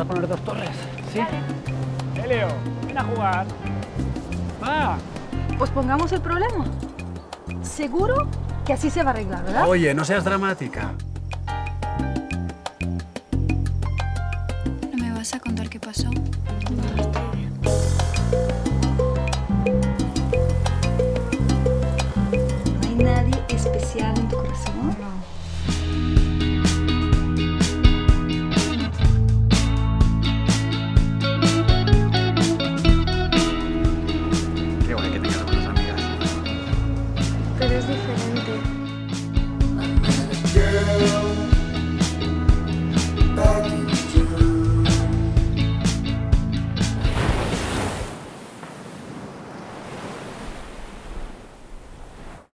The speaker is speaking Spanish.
a poner dos torres, ¿sí? Eleo, ven a jugar. Va. Pues pongamos el problema. Seguro que así se va a arreglar, ¿verdad? Oye, no seas dramática. ¿No me vas a contar qué pasó? No hay nadie especial